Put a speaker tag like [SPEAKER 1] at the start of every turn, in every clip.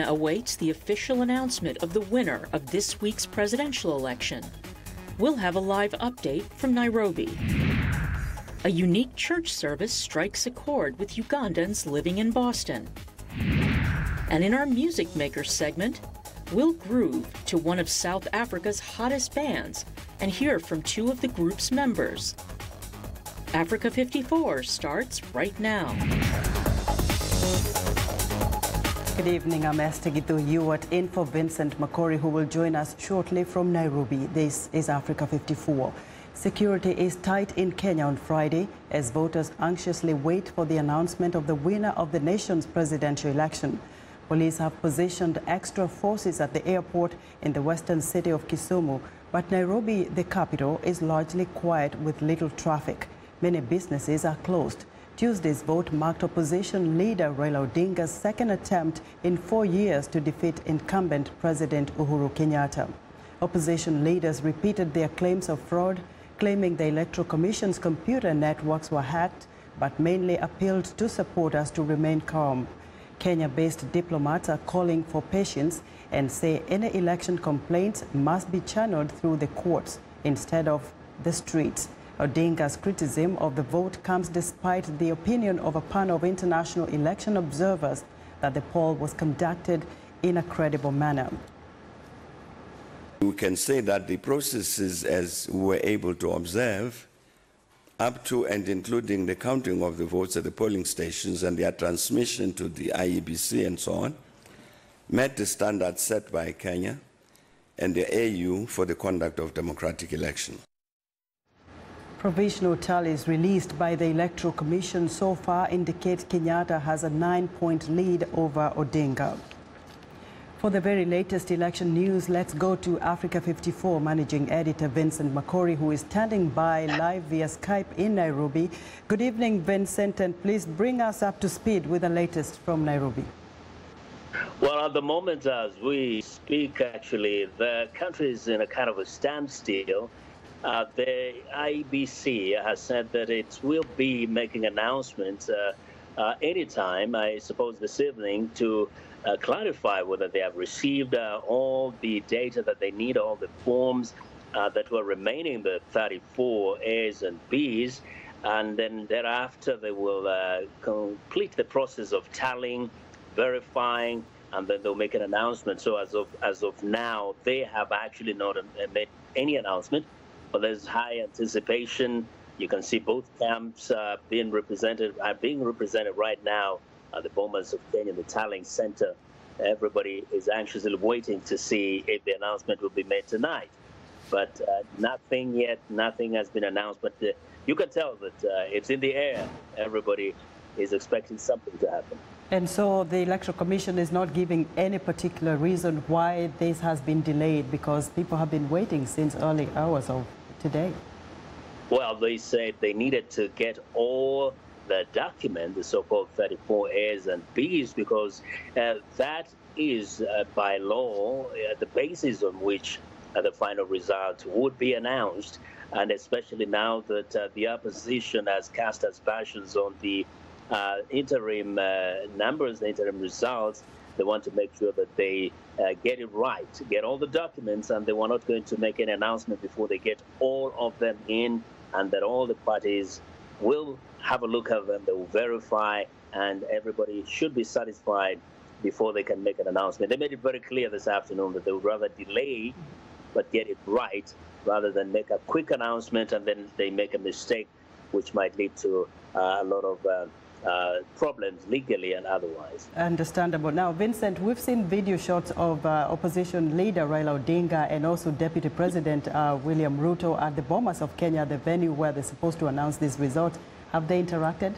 [SPEAKER 1] Awaits the official announcement of the winner of this week's presidential election. We'll have a live update from Nairobi. A unique church service strikes a chord with Ugandans living in Boston. And in our Music Maker segment, we'll groove to one of South Africa's hottest bands and hear from two of the group's members. Africa 54 starts right now.
[SPEAKER 2] Good evening, I'm Esther Gitu. At in for Vincent Makori, who will join us shortly from Nairobi. This is Africa 54. Security is tight in Kenya on Friday as voters anxiously wait for the announcement of the winner of the nation's presidential election. Police have positioned extra forces at the airport in the western city of Kisumu, but Nairobi, the capital, is largely quiet with little traffic. Many businesses are closed. Tuesday's vote marked opposition leader Raila Odinga's second attempt in four years to defeat incumbent President Uhuru Kenyatta. Opposition leaders repeated their claims of fraud, claiming the Electoral Commission's computer networks were hacked, but mainly appealed to supporters to remain calm. Kenya-based diplomats are calling for patience and say any election complaints must be channeled through the courts instead of the streets. Odinga's criticism of the vote comes despite the opinion of a panel of international election observers that the poll was conducted in a credible manner.
[SPEAKER 3] We can say that the processes, as we were able to observe, up to and including the counting of the votes at the polling stations and their transmission to the IEBC and so on, met the standards set by Kenya and the AU for the conduct of democratic elections.
[SPEAKER 2] Provisional tallies released by the Electoral Commission so far indicate Kenyatta has a nine-point lead over Odinga. For the very latest election news, let's go to Africa 54 managing editor Vincent Makori, who is standing by live via Skype in Nairobi. Good evening, Vincent, and please bring us up to speed with the latest from Nairobi.
[SPEAKER 4] Well, at the moment as we speak, actually, the country is in a kind of a standstill. Uh, the IEBC has said that it will be making announcements uh, uh, anytime, I suppose this evening, to uh, clarify whether they have received uh, all the data that they need, all the forms uh, that were remaining, the 34 A's and B's. And then thereafter, they will complete the process of tallying, verifying, and then they'll make an announcement. So as of as of now, they have actually not made any announcement but there's high anticipation. You can see both camps uh, being represented, are being represented right now at the Bomas of Kenya, the Tallying Center. Everybody is anxiously waiting to see if the announcement will be made tonight. But uh, nothing yet, nothing has been announced. But uh, you can tell that uh, it's in the air. Everybody is expecting something to happen.
[SPEAKER 2] And so the Electoral Commission is not giving any particular reason why this has been delayed because people have been waiting since early hours of today?
[SPEAKER 4] Well, they said they needed to get all the document, the so-called 34 A's and B's, because uh, that is uh, by law uh, the basis on which uh, the final result would be announced. And especially now that uh, the opposition has cast aspersions on the uh, interim numbers, the interim results, they want to make sure that they uh, get it right, get all the documents, and they were not going to make an announcement before they get all of them in, and that all the parties will have a look at them, they will verify, and everybody should be satisfied before they can make an announcement. They made it very clear this afternoon that they would rather delay but get it right rather than make a quick announcement and then they make a mistake, which might lead to uh, a lot of uh, uh, problems legally and otherwise.
[SPEAKER 2] Understandable. Now, Vincent, we've seen video shots of uh, opposition leader Raila Odinga and also Deputy President uh, William Ruto at the Bomas of Kenya, the venue where they're supposed to announce this result. Have they interacted?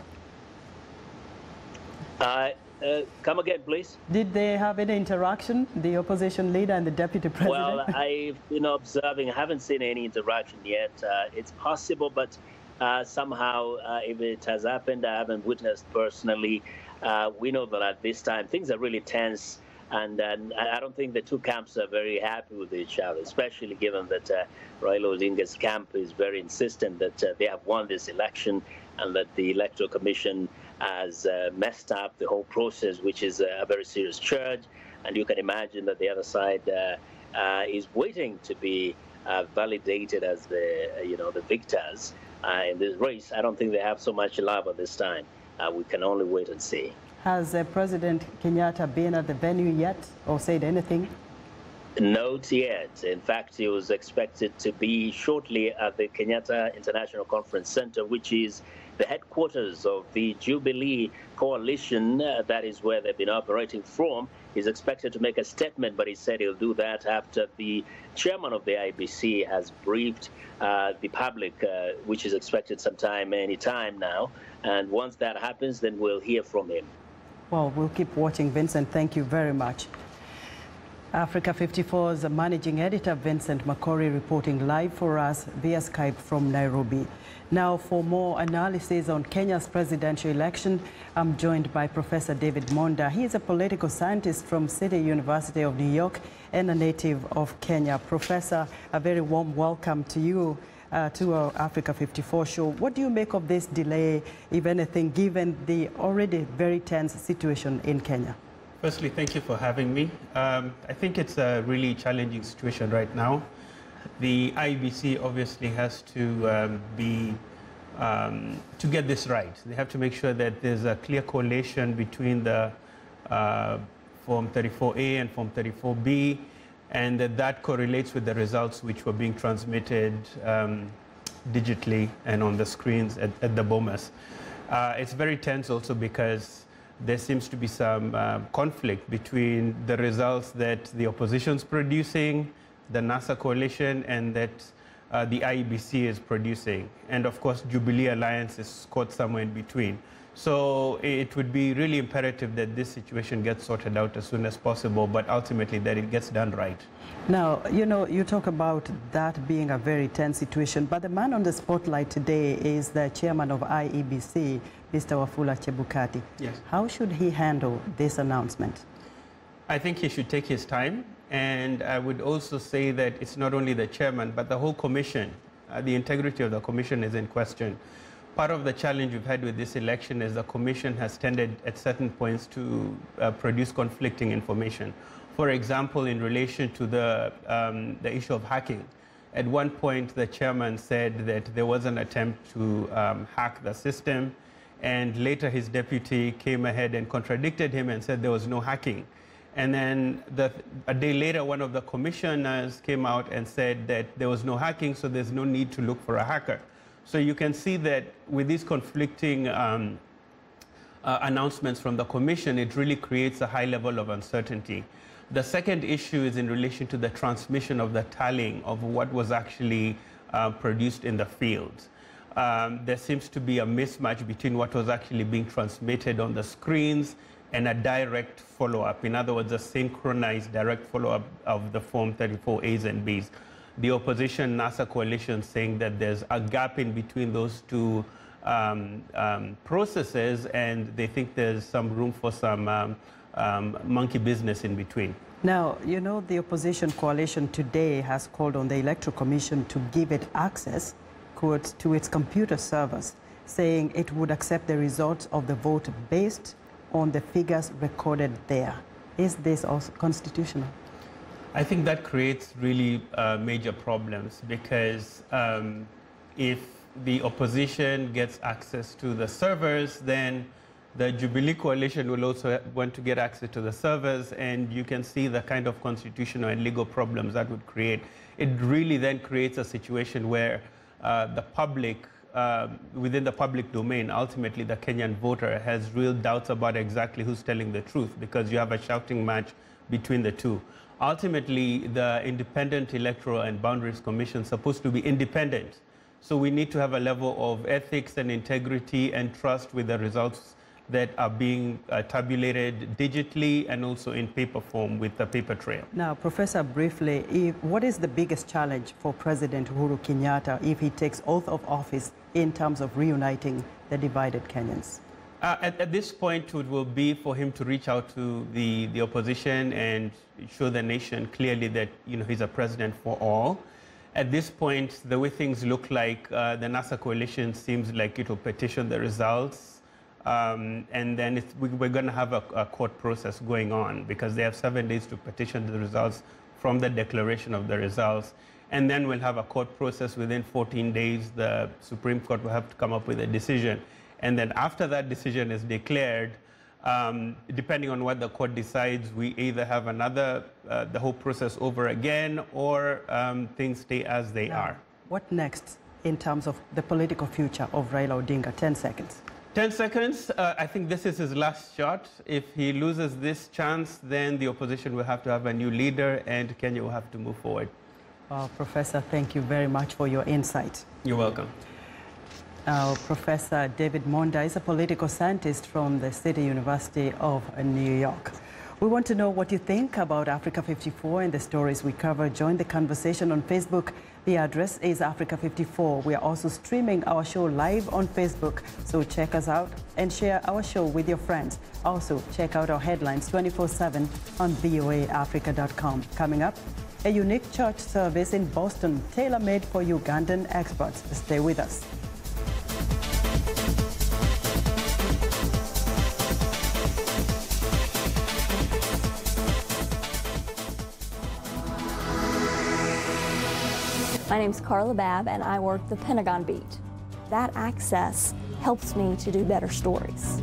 [SPEAKER 4] Uh, uh, come again, please.
[SPEAKER 2] Did they have any interaction, the opposition leader and the deputy president?
[SPEAKER 4] Well, I've been observing. I haven't seen any interaction yet. Uh, it's possible, but uh, somehow, uh, if it has happened, I haven't witnessed personally. Uh, we know that at this time things are really tense, and, and, I don't think the two camps are very happy with each other, especially given that uh, Raila Odinga's camp is very insistent that uh, they have won this election and that the Electoral Commission has uh, messed up the whole process, which is a very serious charge. and you can imagine that the other side uh, is waiting to be validated as the you know the victors Uh, in this race. I don't think they have so much love at this time. Uh, we can only wait and see.
[SPEAKER 2] Has uh, President Kenyatta been at the venue yet or said anything?
[SPEAKER 4] Not yet. In fact, he was expected to be shortly at the Kenyatta International Conference Center, which is the headquarters of the Jubilee Coalition. Uh, that is where they've been operating from. He's expected to make a statement, but he said he'll do that after the chairman of the IEBC has briefed uh, the public, uh, which is expected sometime, any time now. And once that happens, then we'll hear from him.
[SPEAKER 2] Well, we'll keep watching, Vincent. Thank you very much. Africa 54's managing editor Vincent Makori reporting live for us via Skype from Nairobi. Now for more analysis on Kenya's presidential election, I'm joined by Professor David Monda. He is a political scientist from City University of New York and a native of Kenya. Professor, a very warm welcome to you. Uh, to our Africa 54 show. What do you make of this delay, if anything, given the already very tense situation in Kenya?
[SPEAKER 5] Firstly, thank you for having me. Um, I think it's a really challenging situation right now. The IEBC obviously has to um, be um, to get this right. They have to make sure that there's a clear correlation between the uh, Form 34A and Form 34B, and that that correlates with the results which were being transmitted um, digitally and on the screens at, at the Bomas. Uh, it's very tense also because there seems to be some uh, conflict between the results that the opposition is producing, the NASA coalition, and that uh, the IEBC is producing. And of course, Jubilee Alliance is caught somewhere in between. So it would be really imperative that this situation gets sorted out as soon as possible, but ultimately that it gets done right.
[SPEAKER 2] Now, you know, you talk about that being a very tense situation, but the man on the spotlight today is the chairman of IEBC, Mr. Wafula Chebukati.
[SPEAKER 5] Yes.
[SPEAKER 2] How should he handle this announcement?
[SPEAKER 5] I think he should take his time. And I would also say that it's not only the chairman, but the whole commission. Uh, the integrity of the commission is in question. Part of the challenge we've had with this election is the commission has tended at certain points to uh, produce conflicting information. For example, in relation to the, um, the issue of hacking. At one point, the chairman said that there was an attempt to um, hack the system and later his deputy came ahead and contradicted him and said there was no hacking. And then the, a day later, one of the commissioners came out and said that there was no hacking, so there's no need to look for a hacker. So you can see that with these conflicting um, uh, announcements from the commission, it really creates a high level of uncertainty. The second issue is in relation to the transmission of the tallying of what was actually uh, produced in the field um, there seems to be a mismatch between what was actually being transmitted on the screens and a direct follow-up. In other words, a synchronized direct follow-up of the Form 34 A's and B's. The opposition NASA coalition saying that there's a gap in between those two um, um, processes and they think there's some room for some um, um, monkey business in between.
[SPEAKER 2] Now, you know, the opposition coalition today has called on the Electoral Commission to give it access quote, to its computer servers, saying it would accept the results of the vote based on the figures recorded there. Is this also constitutional?
[SPEAKER 5] I think that creates really uh, major problems because um, if the opposition gets access to the servers, then the Jubilee coalition will also want to get access to the servers, and you can see the kind of constitutional and legal problems that would create. It really then creates a situation where uh, the public, uh, within the public domain, ultimately the Kenyan voter has real doubts about exactly who's telling the truth because you have a shouting match between the two. Ultimately, the Independent Electoral and Boundaries Commission is supposed to be independent. So we need to have a level of ethics and integrity and trust with the results that are being uh, tabulated digitally and also in paper form with the paper trail.
[SPEAKER 2] Now, Professor, briefly, if, what is the biggest challenge for President Uhuru Kenyatta if he takes oath of office in terms of reuniting the divided Kenyans?
[SPEAKER 5] Uh, at, at, this point, it will be for him to reach out to the, the opposition and show the nation clearly that you know, he's a president for all. At this point, the way things look like, uh, the NASA coalition seems like it will petition the results Um, and then we, are going to have a, a, court process going on because they have seven days to petition the results from the declaration of the results. And then we'll have a court process within 14 days. The Supreme Court will have to come up with a decision. And then after that decision is declared, um, depending on what the court decides, we either have another, uh, the whole process over again, or um, things stay as they now, are.
[SPEAKER 2] What next in terms of the political future of Raila Odinga? 10 seconds.
[SPEAKER 5] 10 seconds. Uh, I think this is his last shot. If he loses this chance, then the opposition will have to have a new leader and Kenya will have to move forward.
[SPEAKER 2] Uh, Professor, thank you very much for your insight.
[SPEAKER 5] You're welcome.
[SPEAKER 2] Uh, Professor David Monda is a political scientist from the City University of New York. We want to know what you think about Africa 54 and the stories we cover. Join the conversation on Facebook. The address is Africa 54. We are also streaming our show live on Facebook, so check us out and share our show with your friends. Also, check out our headlines 24-7 on voaafrica.com. Coming up, a unique church service in Boston, tailor-made for Ugandan experts. Stay with us.
[SPEAKER 6] My name is Carla Babb, and I work the Pentagon Beat. That access helps me to do better stories.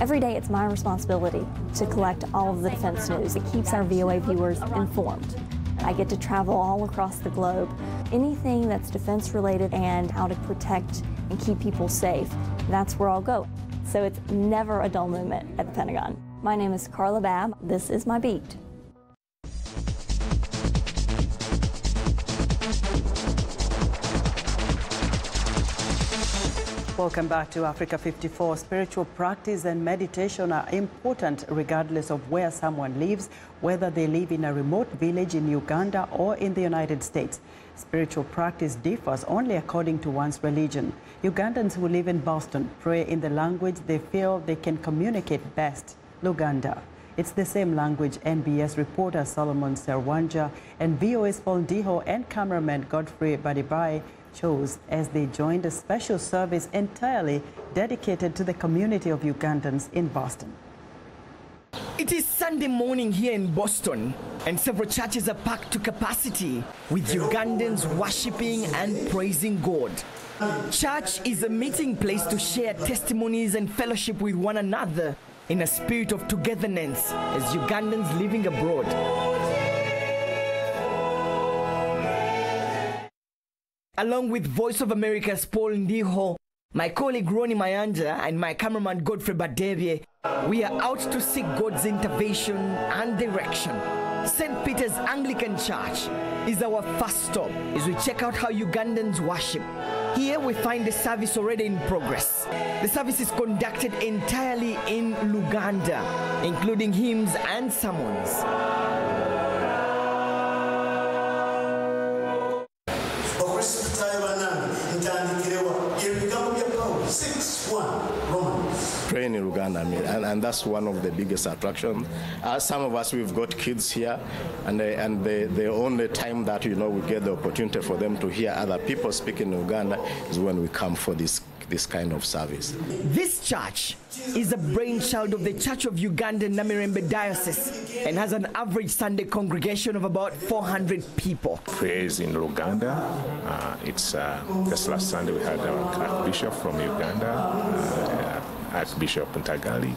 [SPEAKER 6] Every day, it's my responsibility to collect all of the defense news. It keeps our VOA viewers informed. I get to travel all across the globe. Anything that's defense related and how to protect and keep people safe, that's where I'll go. So it's never a dull moment at the Pentagon. My name is Carla Babb. This is my beat.
[SPEAKER 2] Welcome back to Africa 54. Spiritual practice and meditation are important regardless of where someone lives, whether they live in a remote village in Uganda or in the United States. Spiritual practice differs only according to one's religion. Ugandans who live in Boston pray in the language they feel they can communicate best, Luganda. It's the same language NBS reporter Solomon Serwanja and VOA's Paul Ndiho and cameraman Godfrey Badibai chose as they joined a special service entirely dedicated to the community of Ugandans in Boston.
[SPEAKER 7] It is Sunday morning here in Boston, and several churches are packed to capacity with Ugandans worshiping and praising God. Church is a meeting place to share testimonies and fellowship with one another in a spirit of togetherness as Ugandans living abroad. Along with Voice of America's Paul Ndiho, my colleague Ronnie Mayanja, and my cameraman Godfrey Badevie, we are out to seek God's intervention and direction. St. Peter's Anglican Church is our first stop as we check out how Ugandans worship. Here we find the service already in progress. The service is conducted entirely in Luganda, including hymns and sermons.
[SPEAKER 8] Praying in Luganda, I mean, and, and that's one of the biggest attractions. Uh, some of us, we've got kids here, and, they, and they, the only time that, you know, we get the opportunity for them to hear other people speak in Luganda is when we come for this this kind of service.
[SPEAKER 7] This church is a brainchild of the Church of Luganda Namirembe Diocese and has an average Sunday congregation of about 400 people.
[SPEAKER 9] Praise in Uganda. Uh, it's uh, this last Sunday we had our Archbishop from Uganda. Uh, Archbishop Ntagali.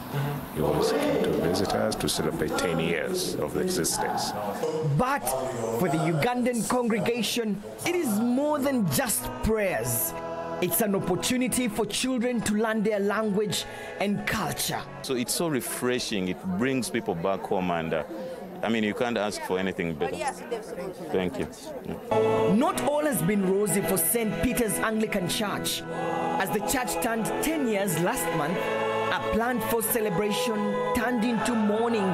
[SPEAKER 9] He was came to visit us to celebrate 10 years of existence.
[SPEAKER 7] But for the Ugandan congregation, it is more than just prayers. It's an opportunity for children to learn their language and culture.
[SPEAKER 10] So it's so refreshing. It brings people back home and uh, I mean, you can't ask for anything better. Thank you.
[SPEAKER 7] Not all has been rosy for St. Peter's Anglican Church. As the church turned 10 years last month, a planned for celebration turned into mourning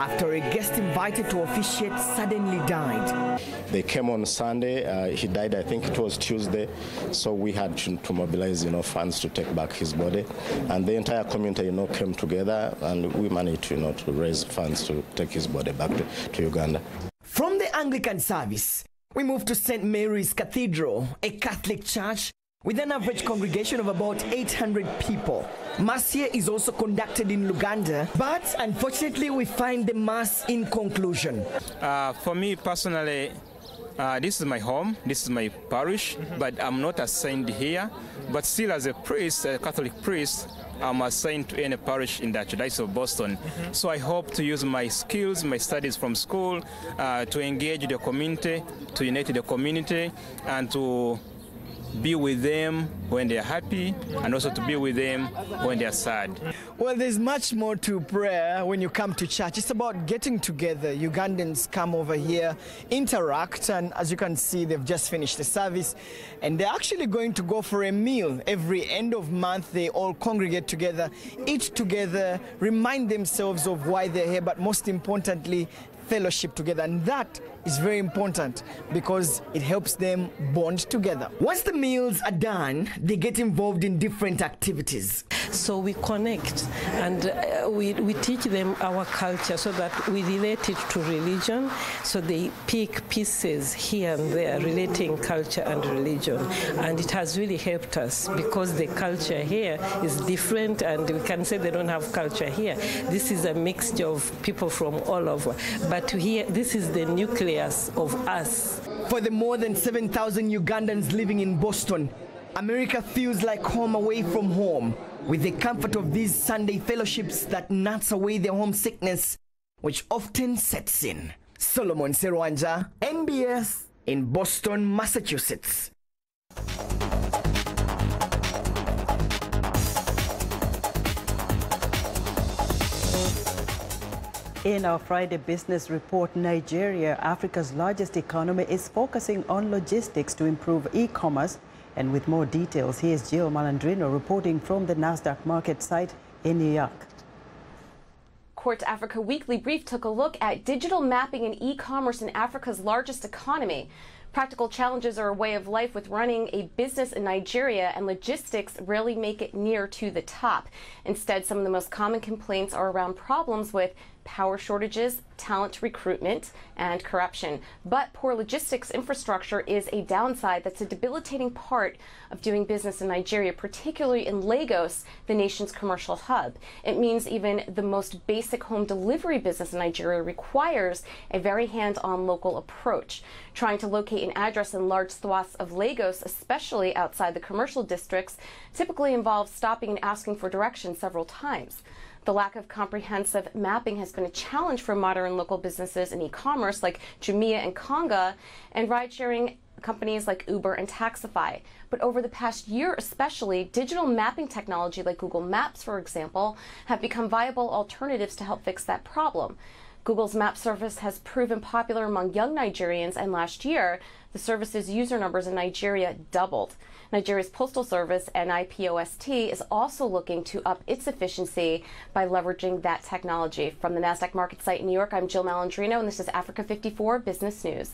[SPEAKER 7] after a guest invited to officiate suddenly died.
[SPEAKER 8] They came on Sunday. Uh, he died, I think it was Tuesday. So we had to, to, mobilize, you know, funds to take back his body. And the entire community, you know, came together and we managed to, you know, to raise funds to take his body back to, to Uganda.
[SPEAKER 7] From the Anglican service, we move to St. Mary's Cathedral, a Catholic church with an average congregation of about 800 people. Mass here is also conducted in Luganda, but unfortunately we find the mass in conclusion.
[SPEAKER 11] Uh, for me personally, uh, this is my home, this is my parish, but I'm not assigned here. But still, as a priest, a Catholic priest, I'm assigned to any parish in the Archdiocese of Boston. Mm -hmm. So I hope to use my skills, my studies from school, uh, to engage the community, to unite the community, and to be with them when they're happy and also to be with them when they're sad.
[SPEAKER 7] Well, there's much more to prayer when you come to church. It's about getting together. Ugandans come over here, interact, and as you can see, they've just finished the service and they're actually going to go for a meal. Every end of month, they all congregate together, eat together, remind themselves of why they're here, but most importantly, fellowship together. And that is very important because it helps them bond together. Once the meals are done, they get involved in different activities.
[SPEAKER 12] So we connect and uh, we, we teach them our culture so that we relate it to religion. So they pick pieces here and there relating culture and religion. And it has really helped us because the culture here is different and we can say they don't have culture here. This is a mixture of people from all over. But here, this is the nucleus of us.
[SPEAKER 7] For the more than 7,000 Ugandans living in Boston, America feels like home away from home, with the comfort of these Sunday fellowships that nuts away their homesickness, which often sets in. Solomon Serwanja, NBS, in Boston, Massachusetts.
[SPEAKER 2] In our Friday business report, Nigeria, Africa's largest economy, is focusing on logistics to improve e-commerce. And with more details, here's Jill Malandrino reporting from the NASDAQ market site in New York.
[SPEAKER 13] Quartz Africa Weekly Brief took a look at digital mapping and e-commerce in Africa's largest economy. Practical challenges are a way of life with running a business in Nigeria, and logistics rarely make it near to the top. Instead, some of the most common complaints are around problems with power shortages, talent recruitment, and corruption. But poor logistics infrastructure is a downside that's a debilitating part of doing business in Nigeria, particularly in Lagos, the nation's commercial hub. It means even the most basic home delivery business in Nigeria requires a very hands on local approach. Trying to locate an address in large swaths of Lagos, especially outside the commercial districts, typically involves stopping and asking for directions several times. The lack of comprehensive mapping has been a challenge for modern local businesses in e-commerce like Jumia and Konga and ride-sharing companies like Uber and Taxify. But over the past year especially, digital mapping technology like Google Maps, for example, have become viable alternatives to help fix that problem. Google's map service has proven popular among young Nigerians, and last year, the service's user numbers in Nigeria doubled. Nigeria's Postal Service, NIPOST, is also looking to up its efficiency by leveraging that technology. From the NASDAQ market site in New York, I'm Jill Malandrino, and this is Africa 54 Business News.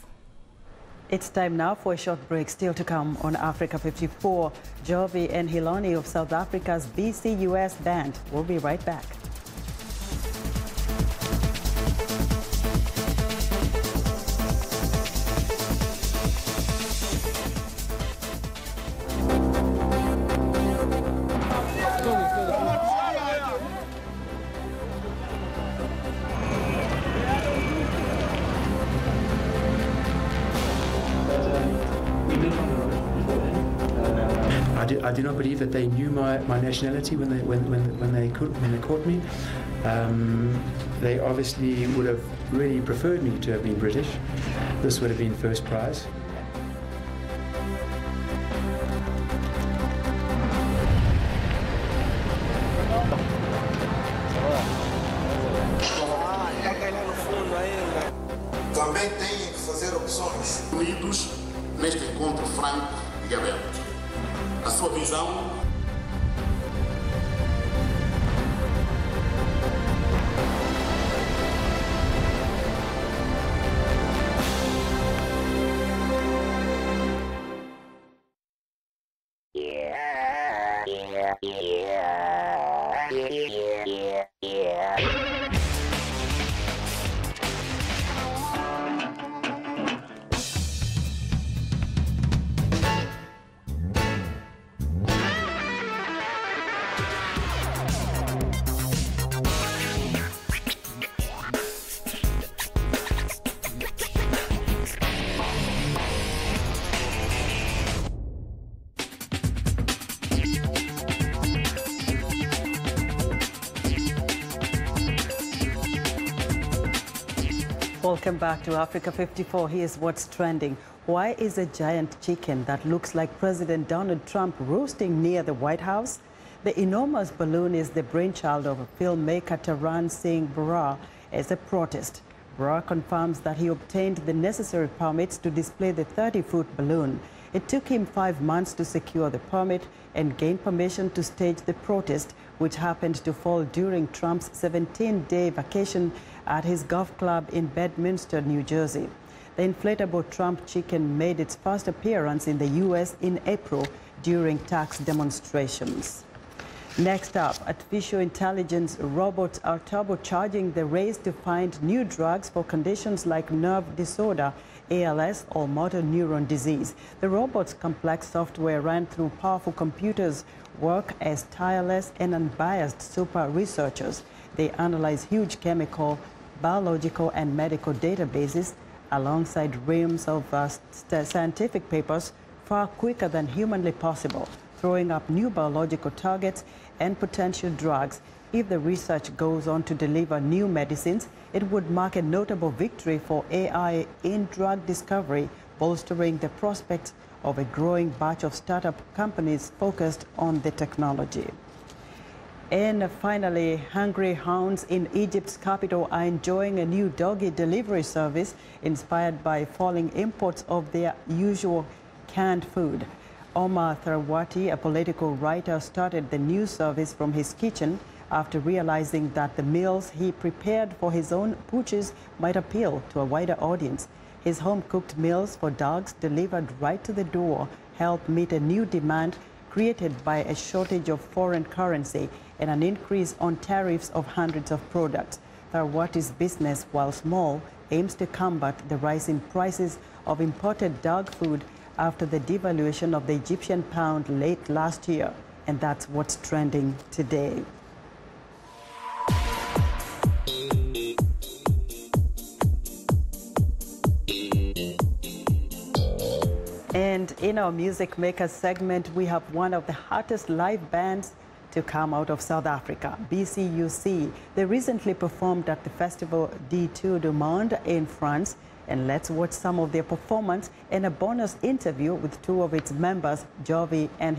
[SPEAKER 2] It's time now for a short break. Still to come on Africa 54. Jovi and Hloni of South Africa's BCUC band. We'll be right back.
[SPEAKER 14] I do not believe that they knew my, my nationality when they when, when, when they when they caught me. Um, they obviously would have really preferred me to have been British. This would have been first prize.
[SPEAKER 2] Welcome back to Africa 54. Here's what's trending. Why is a giant chicken that looks like President Donald Trump roasting near the White House? The enormous balloon is the brainchild of filmmaker Taran Singh Brar as a protest. Brar confirms that he obtained the necessary permits to display the 30-foot balloon. It took him five months to secure the permit and gain permission to stage the protest, which happened to fall during Trump's 17-day vacation at his golf club in Bedminster, New Jersey. The inflatable Trump chicken made its first appearance in the U.S. in April during tax demonstrations. Next up, artificial intelligence robots are turbocharging the race to find new drugs for conditions like nerve disorder, ALS, or motor neuron disease. The robots' complex software ran through powerful computers work as tireless and unbiased super researchers. They analyze huge chemical, biological, and medical databases alongside reams of uh, scientific papers far quicker than humanly possible, throwing up new biological targets and potential drugs. If the research goes on to deliver new medicines, it would mark a notable victory for AI in drug discovery, bolstering the prospects of a growing batch of startup companies focused on the technology. And finally, hungry hounds in Egypt's capital are enjoying a new doggy delivery service inspired by falling imports of their usual canned food. Omar Tharwati, a political writer, started the new service from his kitchen after realizing that the meals he prepared for his own pooches might appeal to a wider audience. His home-cooked meals for dogs delivered right to the door helped meet a new demand created by a shortage of foreign currency and an increase on tariffs of hundreds of products. Tharwati's business, while small, aims to combat the rising prices of imported dog food after the devaluation of the Egyptian pound late last year. And that's what's trending today. And in our Music Makers segment, we have one of the hottest live bands to come out of South Africa, BCUC. They recently performed at the festival D2 du Monde in France and let's watch some of their performance and a bonus interview with two of its members, Jovi and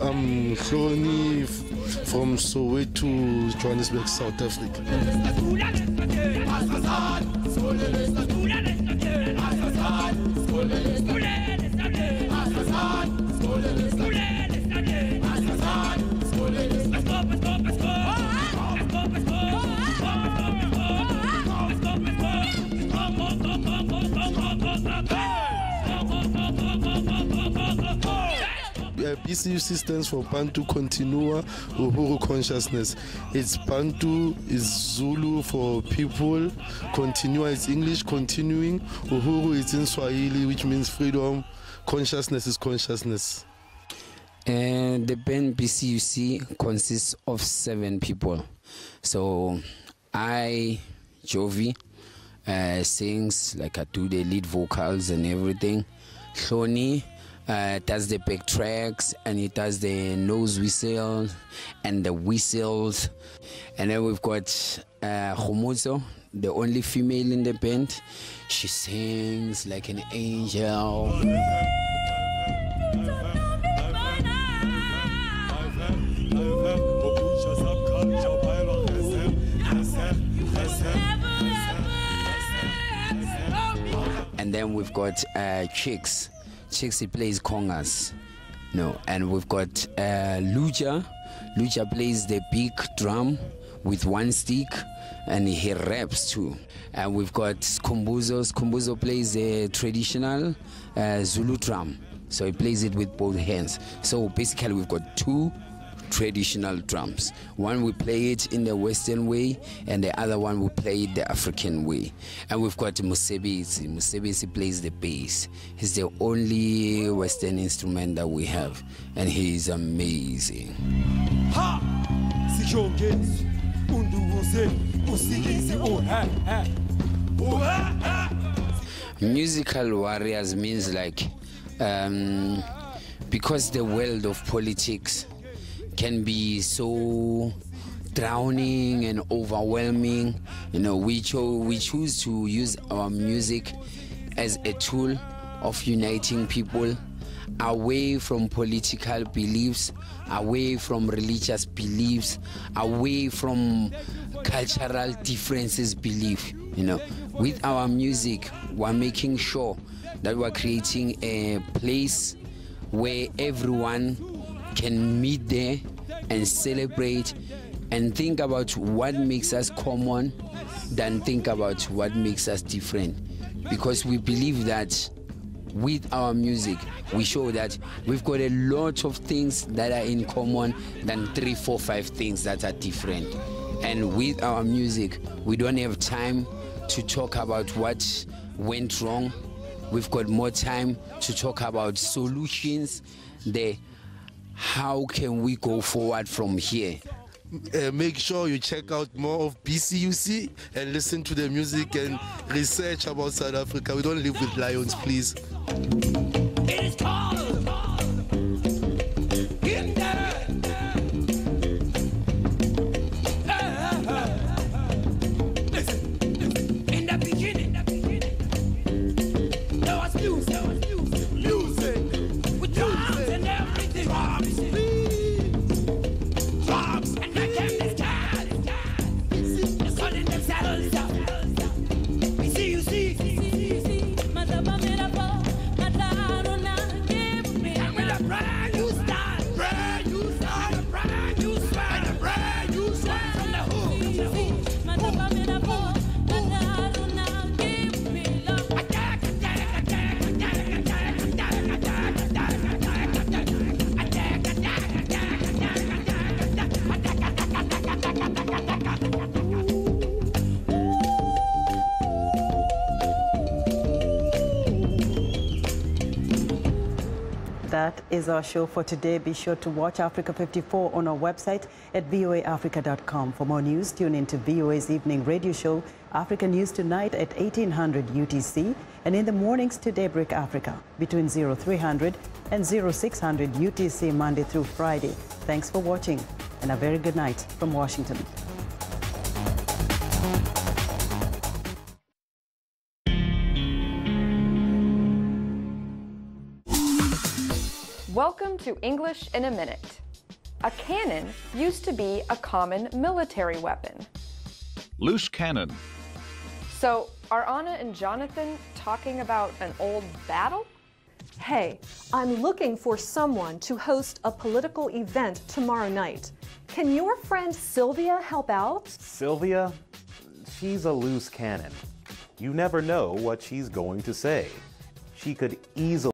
[SPEAKER 15] I'm Hloni from Soweto, Johannesburg, South Africa. BCUC stands for Bantu Continua Uhuru Consciousness. It's Bantu is Zulu for people, Continua is English, continuing, Uhuru is in Swahili, which means freedom, consciousness is consciousness.
[SPEAKER 16] And the band BCUC consists of seven people. So I, Jovi, uh, sings, like I do the lead vocals and everything. Hloni, uh, does the back tracks and he does the nose whistle and the whistles. And then we've got uh, the only female in the band. She sings like an angel. And then we've got uh, Chicks. Chixie plays congas. No, and we've got uh, Lucha. Lucha plays the big drum with one stick and he raps too. And we've got Skumbuzo. Skumbuzo plays the traditional uh, Zulu drum. So he plays it with both hands. So basically, we've got two traditional drums. One we play it in the Western way, and the other one we play it the African way. And we've got Musebisi. Musebisi plays the bass. He's the only Western instrument that we have, and he's amazing. Ha! Musical warriors means like um, because the world of politics can be so drowning and overwhelming. You know, we, cho- we choose to use our music as a tool of uniting people away from political beliefs, away from religious beliefs, away from cultural differences belief. You know, with our music, we're making sure that we're creating a place where everyone can meet there and celebrate and think about what makes us common than think about what makes us different. Because we believe that with our music we show that we've got a lot of things that are in common than three four five things that are different. And with our music we don't have time to talk about what went wrong. We've got more time to talk about solutions the how can we go forward from here
[SPEAKER 15] uh, make sure you check out more of BCUC and listen to the music and research about South Africa. We don't live with lions, please.
[SPEAKER 2] Is our show for today. Be sure to watch Africa 54 on our website at voaafrica.com. For more news, tune in to VOA's evening radio show, Africa News Tonight at 1800 UTC, and in the mornings to Daybreak Africa between 0300 and 0600 UTC Monday through Friday. Thanks for watching, and a very good night from Washington.
[SPEAKER 17] Welcome to English in a Minute. A cannon used to be a common military weapon.
[SPEAKER 18] Loose cannon.
[SPEAKER 17] So, are Anna and Jonathan talking about an old battle?
[SPEAKER 19] Hey, I'm looking for someone to host a political event tomorrow night. Can your friend Sylvia help out?
[SPEAKER 20] Sylvia? She's a loose cannon. You never know what she's going to say. She could easily